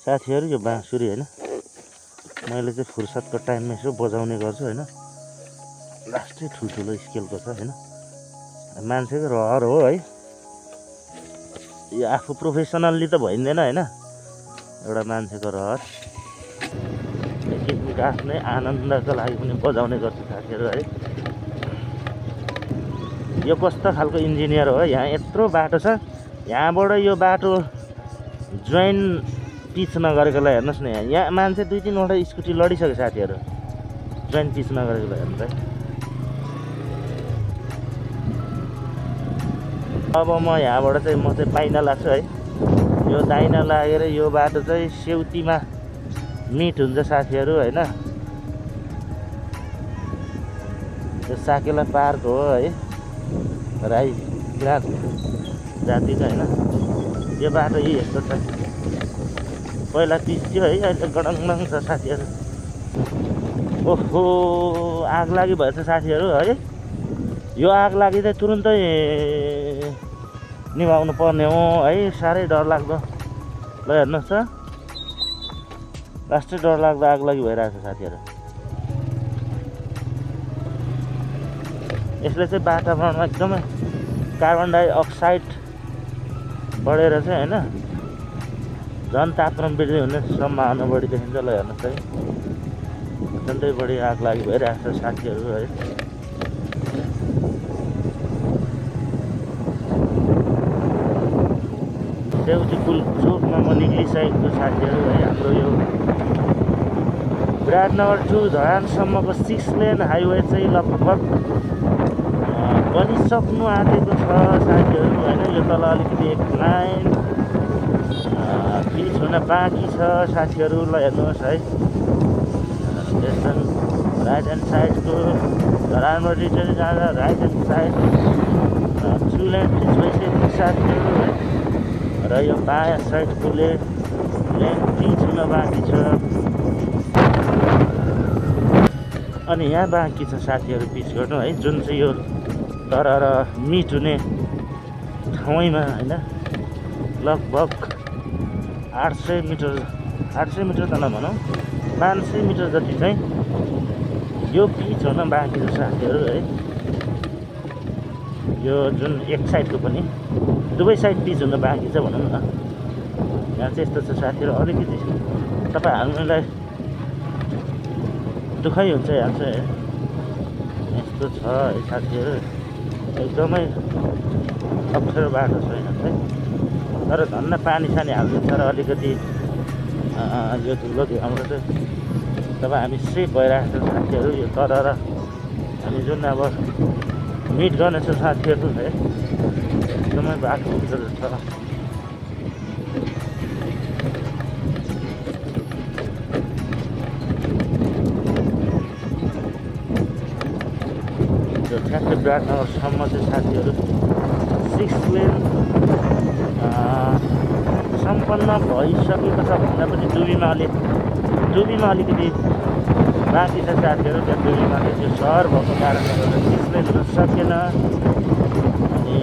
साथीहरू यो बाँसुरी होइन मैले चाहिँ फुर्सदको टाइममा यसो बजाउने गर्छु होइन। लास्टै ठुल्ठुलो स्केलको छ होइन। मान्छेको रहर हो है। यो आफू प्रोफेसनल्ली त भइँदैन होइन। एउटा मान्छेको रहर। किसिमको आफ्नै आनन्दको लागि पनि बजाउने गर्छु साथीहरू है। यो कस्तो खालको इन्जिनियर हो? यहाँ यत्रो बाटो छ। यहाँबाट यो बाटो जोइन पिच नगरेकोलाई हेर्नुहोस् न यहाँ। यहाँ मान्छे दुई तिनवटा स्कुटी लडिसक्यो साथीहरू। जोइन पिच नगरेकोलाई हेर्नु अब म यहाँबाट चाहिँ म चाहिँ पाइना लाग्छु है। यो दाइना लागेर यो बाटो चाहिँ सेउतीमा मिट हुन्छ साथीहरू होइन? यो साकेला पार्क हो है। राई किराँत जातिको होइन? यो बाटो यही यस्तो छ। पहिला थियो है अहिले गडङडङ छ साथीहरू। ओहो आग लागि भएछ साथीहरू है? यो आग लागि चाहिँ तुरुन्तै निभाउनु पर्ने हो है? साह्रै डर लाग्दो। ल हेर्नुहोस् त। लास्टै डर लाग्दो आग लागि भइरहेको छ साथीहरू। यसले चाहिँ वातावरणमा एकदमै कार्बन डाइअक्साइड बढेर चाहिँ होइन? झन् तापक्रम वृद्धि हुने सम्भावना बढी देखिन्छ ल हेर्नुहोस् है। अत्यन्तै बढी आग लागि भइरहेको छ साथीहरू है। सेउजी पुल चोकमा म निक्लिसकेको साथीहरू है हाम्रो यो विराटनगर टु धरानसम्मको सिक्स लेन हाइवे चाहिँ लगभग बनिसक्नु आँटेको छ साथीहरू होइन? यो तल अलिकति एक लाइन। पिच हुन बाँकी छ साथीहरू ल हेर्नुहोस् है। वेस्टर्न राइट ह्यान्ड साइडको धरानबाट रिटर्न जाँदा right hand side lane pitch भइसकेको साथीहरू है। र यो बायाँ साइडको लेन पिच हुन बाँकी छ। अनि यहाँ बाँकी छ साथीहरू पिच गर्नु है। जुन चाहिँ यो तर मिट हुने ठाउँमा होइन लगभग आठ सय मिटर आठ सय मिटर त नभनौँ पाँच सय मिटर जति चाहिँ यो पिच हुन बाँकी छ साथीहरू है यो जुन एक साइडको पनि दुवै साइड पिच हुन बाँकी छ भनौँ न यहाँ चाहिँ यस्तो छ साथीहरू अलिकति तपाईँ हामीलाई दुःखै हुन्छ यहाँ चाहिँ यस्तो छ है साथीहरू एकदमै अप्ठ्यारो बाटो छ यहाँ चाहिँ। तर धन्न पानी सानी हाल्नु छ र अलिकति यो धुलो हाम्रो चाहिँ तब हामी सेफ भइरहेको छ साथीहरू यो तर र हामी जुन अब मिट गर्नेछौँ साथीहरू है एकदमै बाटो रहेछ यो ठ्याक्कै विराटनगरसम्म चाहिँ साथीहरू सिक्स लेन सम्पन्न भइसकेको छ भन्दा पनि डुबीमा अलिक डुबीमा अलिकति बाँकी छ साथीहरू त्यहाँ डुबीमा चाहिँ त्यो सहर भएको कारणले गर्दा लेन हुन सकेन। अनि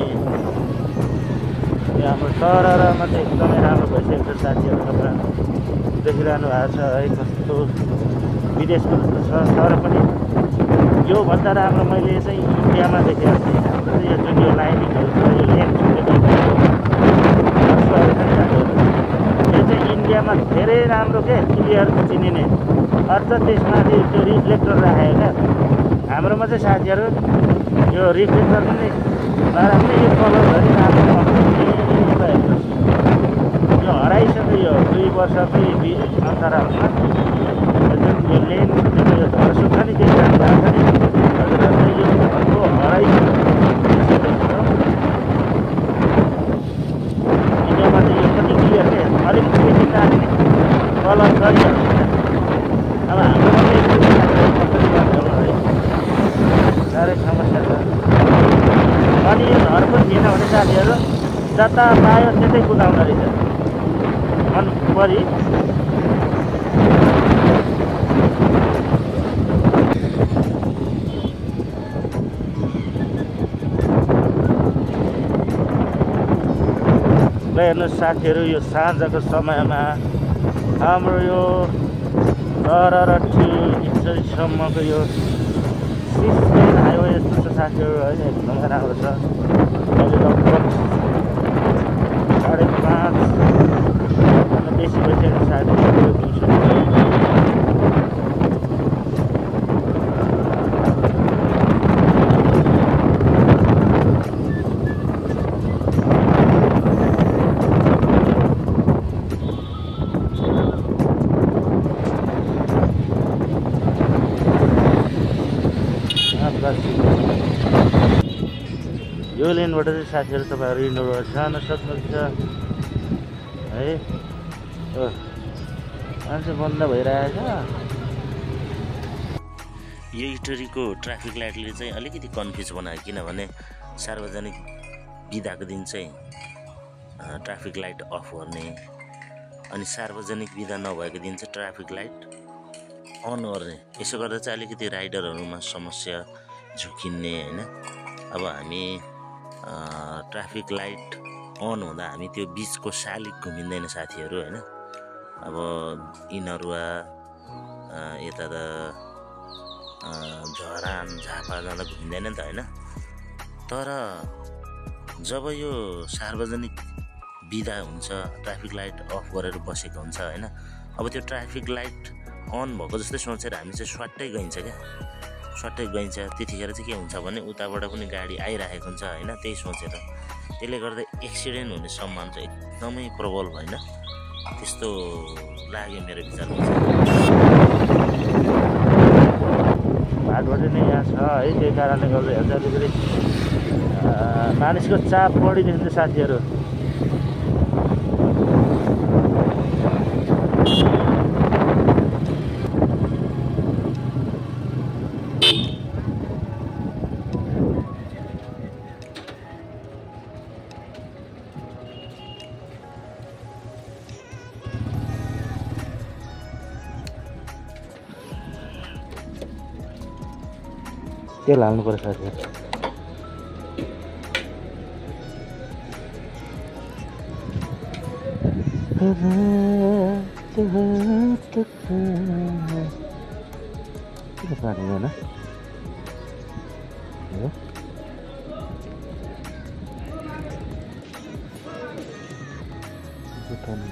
यो हाम्रो सररमा चाहिँ एकदमै राम्रो भइसकेको छ साथीहरू तपाईँ देखिरहनु भएको छ है कस्तो विदेशको जस्तो छ तर पनि योभन्दा राम्रो मैले चाहिँ इन्डियामा देखेको थिएँ। हाम्रो यो जुन यो लाइनिङहरू छ यो लेन यो इन्डियामा धेरै राम्रो के? क्लियर चिनिने। अर्थ त्यसमा चाहिँ त्यो रिफ्लेक्टर राखेको क्या। हाम्रोमा चाहिँ साथीहरू यो रिफ्लेक्टर पनि नराम्रो यो कलरधरि राम्रो यो हराइसक्यो यो दुई वर्षकै अन्तरालमा। जुन यो लेन जुन यो धरसुख नि देखिरहनु भएको छ नि हजुरहरूले यो घरको हराइसक्यो इन्डियामा चाहिँ यो कति क्लियर के अलिक कलर गरिहाल्छ अब हाम्रोमा चाहिँ यस्तो खालको कसरी गर्नु है साह्रै समस्या छ अनि भने साथीहरू जता पायो त्यतै कुदाउँदो रहेछ मन परि ल हेर्नुहोस् साथीहरू यो साँझको समयमा हाम्रो यो तर र इन्टरसम्मको यो सिक्स लेन यस्तो छ साथीहरू है एकदमै राम्रो छ। अहिले लगभग साढे पाँच बेसी भइसक्यो साथीहरू यो लेनबाट चाहिँ साथीहरू तपाईँहरू हिँड्नु जान सक्नुहुन्छ। है? मान्छे बन्द भइरहेछ। यो इटरीको ट्राफिक लाइटले चाहिँ अलिकति कन्फ्युज बनायो किनभने सार्वजनिक बिदाको दिन चाहिँ ट्राफिक लाइट अफ गर्ने अनि सार्वजनिक बिदा नभएको दिन चाहिँ ट्राफिक लाइट अन गर्ने। यसो गर्दा चाहिँ अलिकति राइडरहरूमा समस्या झुकिने होइन? अब हामी ट्राफिक लाइट अन हुँदा हामी त्यो बिचको सालिक घुमिँदैन साथीहरू होइन? अब इनरुवा यता त झरान झापा जाँदा घुमिँदैन नि त होइन? तर जब यो सार्वजनिक बिदा हुन्छ ट्राफिक लाइट अफ गरेर बसेको हुन्छ होइन? अब त्यो ट्राफिक लाइट अन भएको जस्तै सोचेर हामी चाहिँ स्वाट्टै गइन्छ क्या? स्वाट्टै गइन्छ। त्यतिखेर चाहिँ के हुन्छ भने उताबाट पनि गाडी आइरहेको हुन्छ होइन त्यही सोचेर। त्यसले गर्दा एक्सिडेन्ट हुने सम्मान चाहिँ एकदमै प्रबल होइन त्यस्तो लाग्यो मेरो विचारमा चाहिँ। बाटोबाट नै यहाँ छ है त्यही कारणले गर्दा हेर्दा अलिकति मानिसको चाप बढिदिन्छ साथीहरू। तेल हाल्नु पर्छ साथीहरू किन पानी भएन हेर। यो पानी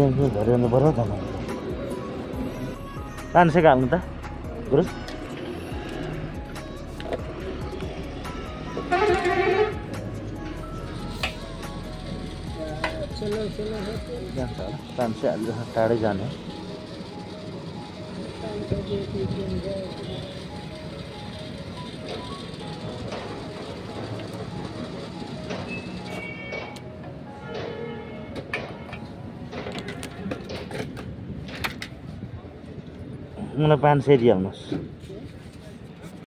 ट्याङ्की भरिरहनु पर्यो त पानी सेक हाल्नु त गुरु टाढै जाने मलाई पानी सेरिहाल्नुहोस्